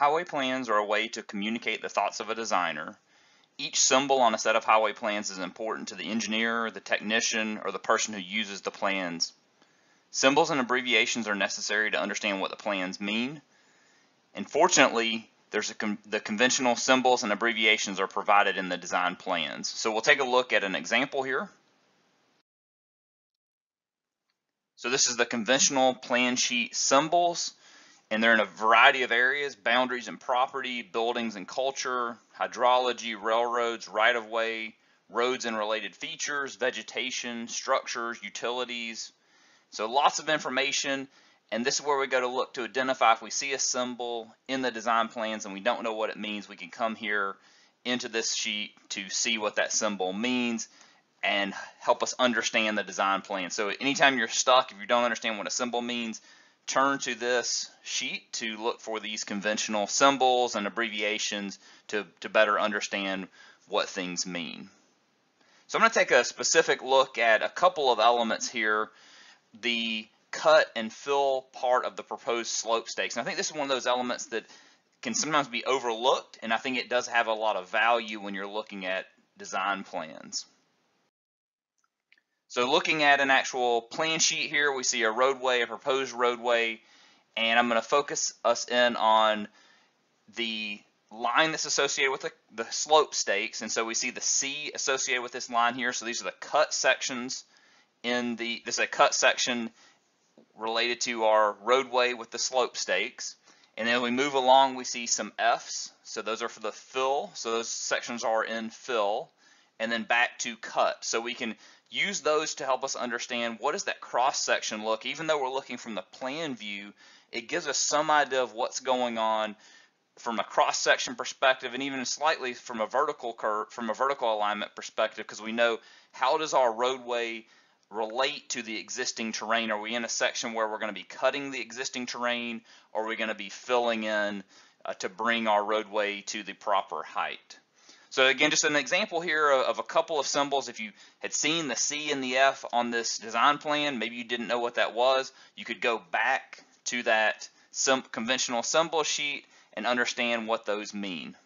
Highway plans are a way to communicate the thoughts of a designer. Each symbol on a set of highway plans is important to the engineer, the technician, or the person who uses the plans. Symbols and abbreviations are necessary to understand what the plans mean. And fortunately, there's con the conventional symbols and abbreviations are provided in the design plans. So we'll take a look at an example here. So this is the conventional plan sheet symbols, and they're in a variety of areas, boundaries and property, buildings and culture, hydrology, railroads, right-of-way, roads and related features, vegetation, structures, utilities. So lots of information, and this is where we go to look to identify if we see a symbol in the design plans and we don't know what it means, we can come here into this sheet to see what that symbol means and help us understand the design plan. So anytime you're stuck, if you don't understand what a symbol means, turn to this sheet to look for these conventional symbols and abbreviations to, to better understand what things mean. So I'm going to take a specific look at a couple of elements here. The cut and fill part of the proposed slope stakes. And I think this is one of those elements that can sometimes be overlooked, and I think it does have a lot of value when you're looking at design plans. So looking at an actual plan sheet here, we see a roadway, a proposed roadway, and I'm going to focus us in on the line that's associated with the, the, slope stakes. And so we see the C associated with this line here. So these are the cut sections in the, this is a cut section related to our roadway with the slope stakes. And then we move along, we see some Fs. So those are for the fill. So those sections are in fill. And then back to cut. So we can use those to help us understand what does that cross section look, even though we're looking from the plan view, it gives us some idea of what's going on from a cross section perspective and even slightly from a vertical curve, from a vertical alignment perspective, because we know how does our roadway relate to the existing terrain? Are we in a section where we're going to be cutting the existing terrain or are we going to be filling in uh, to bring our roadway to the proper height? So again, just an example here of a couple of symbols. If you had seen the C and the F on this design plan, maybe you didn't know what that was, you could go back to that conventional symbol sheet and understand what those mean.